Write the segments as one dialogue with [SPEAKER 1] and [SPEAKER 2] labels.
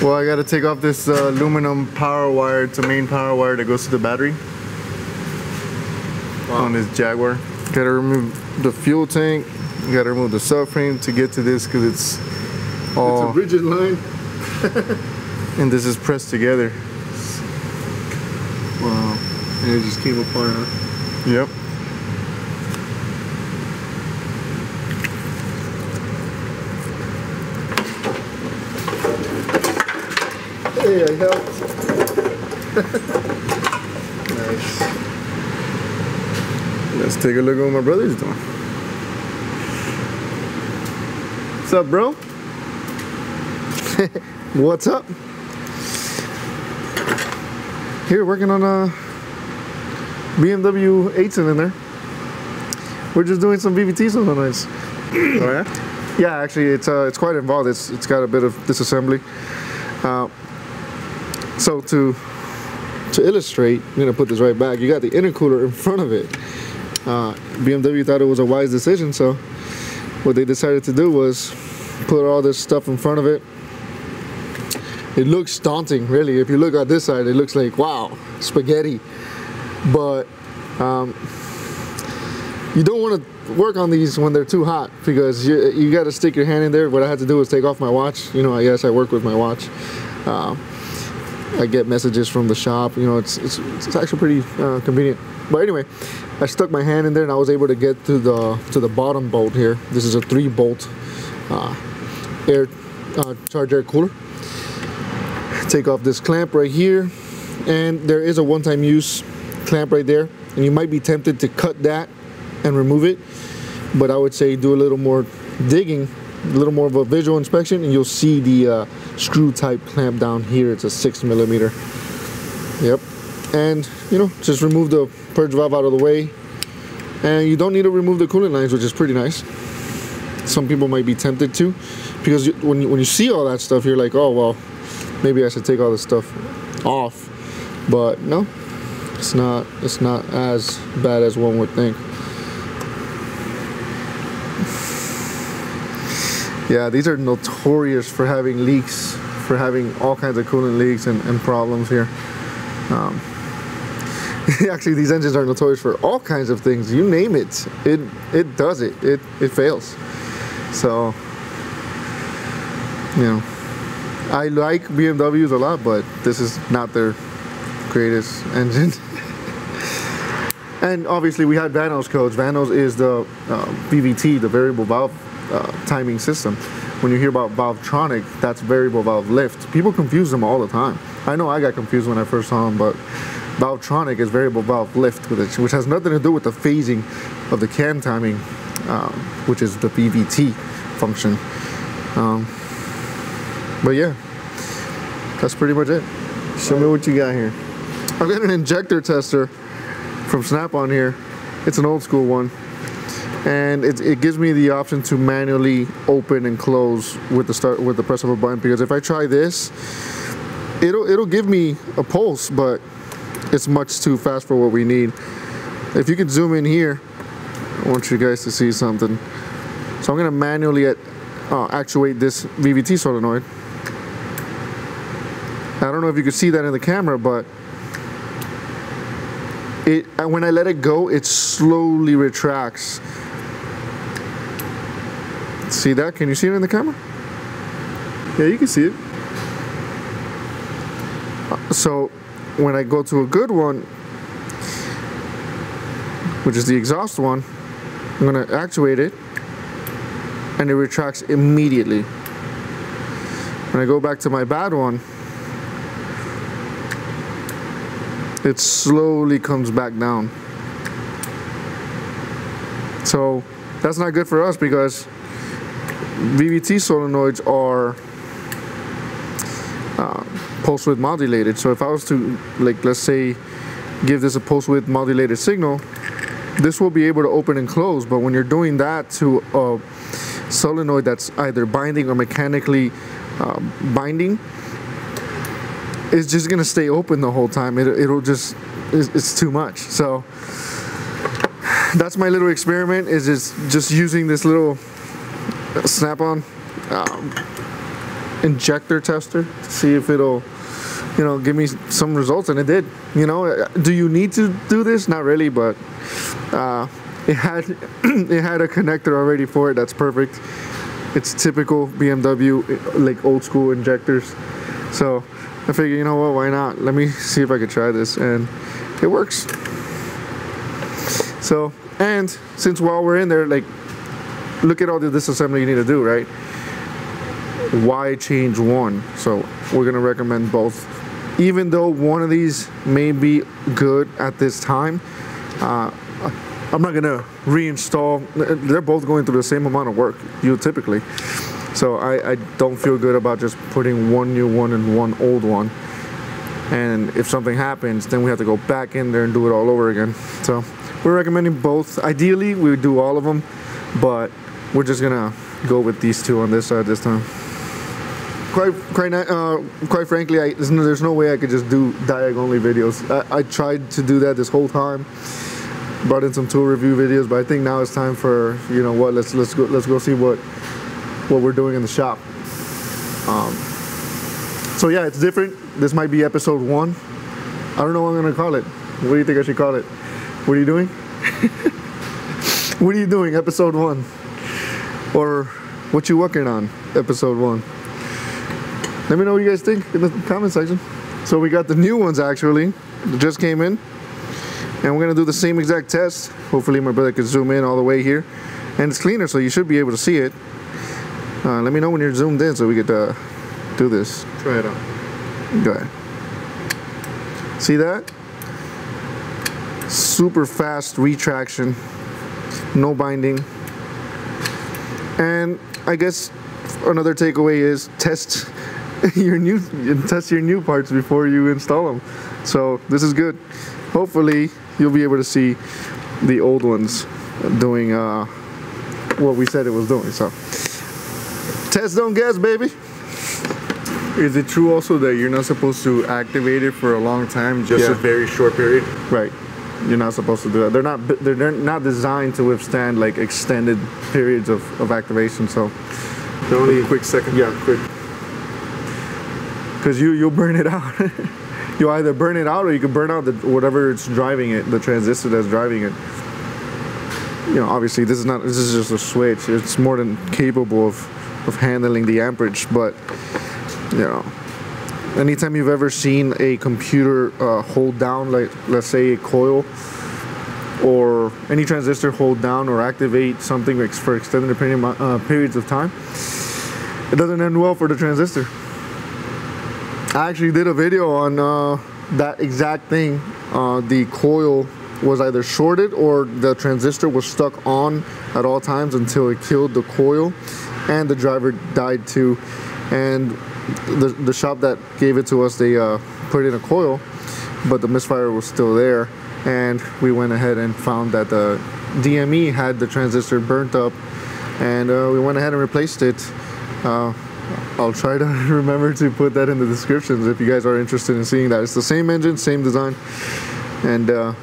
[SPEAKER 1] Well, I gotta take off this uh, aluminum power wire. It's a main power wire that goes to the battery on this Jaguar. Gotta remove the fuel tank. Gotta remove the subframe to get to this because it's all.
[SPEAKER 2] It's a rigid line.
[SPEAKER 1] and this is pressed together.
[SPEAKER 2] Wow. And it just came apart, huh?
[SPEAKER 1] Yep.
[SPEAKER 2] Hey, I helped.
[SPEAKER 1] Nice. Let's take a look at what my brother's doing. What's up, bro? What's up? Here, working on a BMW 8 cylinder. We're just doing some VVT solenoids.
[SPEAKER 2] Oh, yeah?
[SPEAKER 1] Yeah, actually, it's uh, it's quite involved. It's it's got a bit of disassembly. Uh, so to to illustrate, I'm gonna put this right back. You got the intercooler in front of it. Uh, BMW thought it was a wise decision, so what they decided to do was put all this stuff in front of it. It looks daunting, really. If you look at this side, it looks like wow, spaghetti. But um, you don't want to work on these when they're too hot because you, you got to stick your hand in there. What I had to do was take off my watch. You know, I guess I work with my watch. Uh, I get messages from the shop. You know, it's it's, it's actually pretty uh, convenient. But anyway, I stuck my hand in there and I was able to get to the to the bottom bolt here. This is a three bolt uh, air uh, charge air cooler. Take off this clamp right here, and there is a one-time use clamp right there. And you might be tempted to cut that and remove it, but I would say do a little more digging, a little more of a visual inspection, and you'll see the uh, screw type clamp down here. It's a six millimeter. Yep. And you know, just remove the purge valve out of the way. And you don't need to remove the coolant lines, which is pretty nice. Some people might be tempted to, because you, when you, when you see all that stuff, you're like, oh well, maybe I should take all this stuff off. But no, it's not. It's not as bad as one would think. Yeah, these are notorious for having leaks, for having all kinds of coolant leaks and, and problems here. Um, actually, these engines are notorious for all kinds of things. You name it, it it does it. It it fails. So, you know, I like BMWs a lot, but this is not their greatest engine. and obviously, we had Vanos codes. Vanos is the uh, VVT, the variable valve uh, timing system. When you hear about Valvetronic, that's variable valve lift. People confuse them all the time. I know I got confused when I first saw them, but Valvetronic is variable valve lift, which has nothing to do with the phasing of the cam timing, um, which is the VVT function. Um, but yeah, that's pretty much it. Show me what you got here. I've got an injector tester from Snap-on here. It's an old school one and it, it, gives me the option to manually open and close with the start with the press of a button because if I try this it'll it'll give me a pulse but it's much too fast for what we need. If you can zoom in here I want you guys to see something. So I'm gonna manually at, uh, actuate this VVT solenoid. I don't know if you can see that in the camera but it when I let it go it slowly retracts See that? Can you see it in the camera? Yeah, you can see it. So when I go to a good one, which is the exhaust one, I'm gonna actuate it and it retracts immediately. When I go back to my bad one, it slowly comes back down. So that's not good for us because VVT solenoids are uh, pulse width modulated. So if I was to, like, let's say, give this a pulse width modulated signal, this will be able to open and close. But when you're doing that to a solenoid that's either binding or mechanically uh, binding, it's just gonna stay open the whole time. It, it'll just, it's, it's too much. So that's my little experiment is just, just using this little snap-on um, injector tester to see if it'll, you know, give me some results, and it did. You know, do you need to do this? Not really, but uh, it had it had a connector already for it. That's perfect. It's typical BMW, like old school injectors. So I figured, you know what? Why not? Let me see if I could try this, and it works. So, and since while we're in there, like, look at all the disassembly you need to do, right? Why change one? So we're gonna recommend both. Even though one of these may be good at this time, uh, I'm not gonna reinstall. They're both going through the same amount of work, you typically. So I, I don't feel good about just putting one new one and one old one. And if something happens, then we have to go back in there and do it all over again. So we're recommending both. Ideally, we do all of them, but we're just gonna go with these two on this side this time. Quite, quite, uh, quite frankly, I, there's, no, there's no way I could just do diagonally videos. I, I tried to do that this whole time brought in some tool review videos, but I think now it's time for you know what let's let's go let's go see what what we're doing in the shop. Um, so yeah, it's different. This might be episode one. I don't know what I'm gonna call it. What do you think I should call it? What are you doing? what are you doing? Episode one, or what you working on? Episode one. Let me know what you guys think in the comment section. So we got the new ones actually. That just came in. And we're gonna do the same exact test. Hopefully my brother can zoom in all the way here. And it's cleaner, so you should be able to see it. Uh, let me know when you're zoomed in so we could uh, do this.
[SPEAKER 2] Try it out.
[SPEAKER 1] Go ahead. See that? Super fast retraction, no binding. And I guess another takeaway is test your new test your new parts before you install them. So this is good. Hopefully you'll be able to see the old ones doing uh, what we said it was doing. So test don't guess, baby.
[SPEAKER 2] Is it true also that you're not supposed to activate it for a long time, just
[SPEAKER 1] Yeah.
[SPEAKER 2] a very short period?
[SPEAKER 1] Right. You're not supposed to do that. They're not. They're, not designed to withstand like extended periods of, of activation. So,
[SPEAKER 2] The only quick second.
[SPEAKER 1] Yeah.
[SPEAKER 2] quick.
[SPEAKER 1] because you you'll burn it out. you either burn it out or you can burn out the whatever it's driving it, the transistor that's driving it. You know, obviously this is not. This is just a switch. It's more than capable of of handling the amperage, but you know. Anytime you've ever seen a computer uh, hold down, like let's say a coil, or any transistor hold down or activate something for extended period, uh, periods of time, it doesn't end well for the transistor. I actually did a video on uh, that exact thing. Uh, the coil was either shorted or the transistor was stuck on at all times until it killed the coil, and the driver died too. And the the shop that gave it to us, they uh, put in a coil, but the misfire was still there, and we went ahead and found that the DME had the transistor burnt up, and uh, we went ahead and replaced it. Uh, I'll try to remember to put that in the descriptions if you guys are interested in seeing that. It's the same engine, same design, and uh,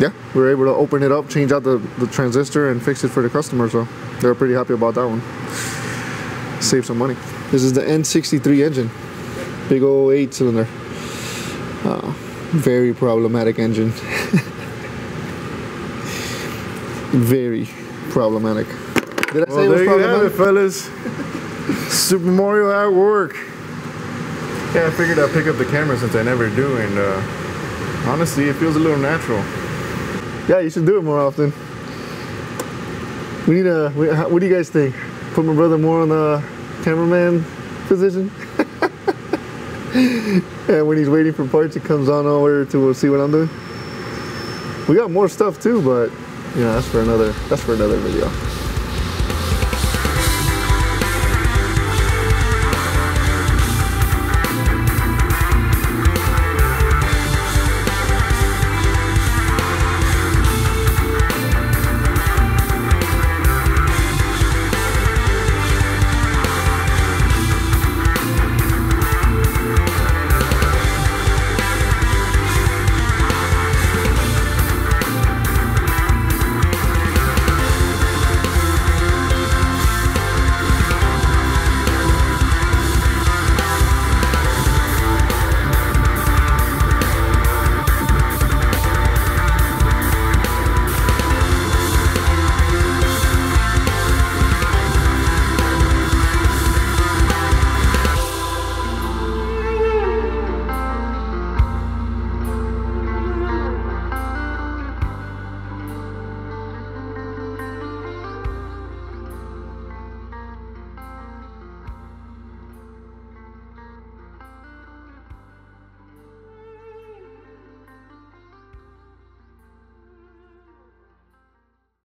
[SPEAKER 1] yeah, we were able to open it up, change out the, the transistor, and fix it for the customer. So they were pretty happy about that one. Save some money. This is the N63 engine, big old eight cylinder. Uh, very problematic engine. very problematic. Did I say
[SPEAKER 2] Well,
[SPEAKER 1] it was
[SPEAKER 2] there you have
[SPEAKER 1] problematic?
[SPEAKER 2] it, fellas. Super Mario at work. Yeah, I figured I'd pick up the camera since I never do, and uh, honestly, it feels a little natural.
[SPEAKER 1] Yeah, you should do it more often. We need a. What do you guys think? Put my brother more on the cameraman position. and when he's waiting for parts, he comes on over to see what I'm doing. We got more stuff too, but you know, that's for another. That's for another video.